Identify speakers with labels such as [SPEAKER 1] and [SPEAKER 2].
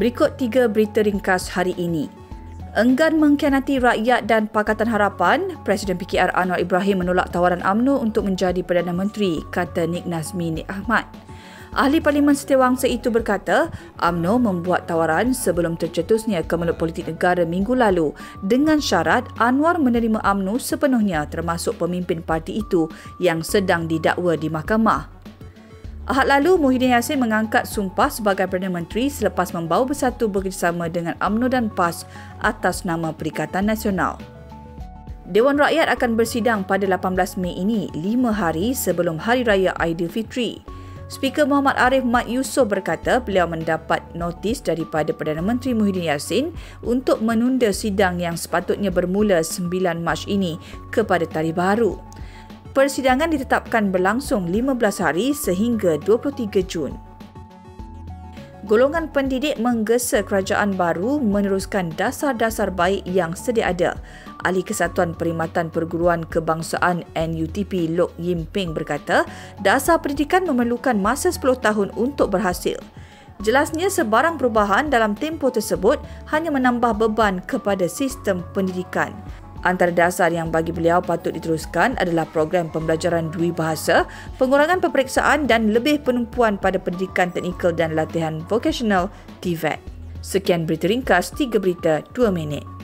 [SPEAKER 1] Berikut tiga berita ringkas hari ini. Enggan mengkhianati rakyat dan Pakatan Harapan, Presiden PKR Anwar Ibrahim menolak tawaran AMNO untuk menjadi Perdana Menteri, kata Nik Nazmi Nik Ahmad. Ahli Parlimen Setiawangsa itu berkata, AMNO membuat tawaran sebelum tercetusnya kemelut politik negara minggu lalu dengan syarat Anwar menerima AMNO sepenuhnya termasuk pemimpin parti itu yang sedang didakwa di mahkamah. Ahad lalu, Muhyiddin Yassin mengangkat sumpah sebagai Perdana Menteri selepas membawa bersatu bekerjasama dengan AMNO dan PAS atas nama Perikatan Nasional. Dewan Rakyat akan bersidang pada 18 Mei ini, lima hari sebelum Hari Raya Aidilfitri. Speaker Muhammad Arif Mat Yusof berkata beliau mendapat notis daripada Perdana Menteri Muhyiddin Yassin untuk menunda sidang yang sepatutnya bermula 9 Mac ini kepada tarikh baru. Persidangan ditetapkan berlangsung 15 hari sehingga 23 Jun. Golongan pendidik menggesa kerajaan baru meneruskan dasar-dasar baik yang sedia ada. Ahli Kesatuan Perkhidmatan Perguruan Kebangsaan NUTP Lok Yim Ping berkata, dasar pendidikan memerlukan masa 10 tahun untuk berhasil. Jelasnya sebarang perubahan dalam tempoh tersebut hanya menambah beban kepada sistem pendidikan. Antara dasar yang bagi beliau patut diteruskan adalah program pembelajaran dui bahasa, pengurangan peperiksaan dan lebih penumpuan pada pendidikan teknikal dan latihan vocational TVET. Sekian berita ringkas, 3 berita, 2 minit.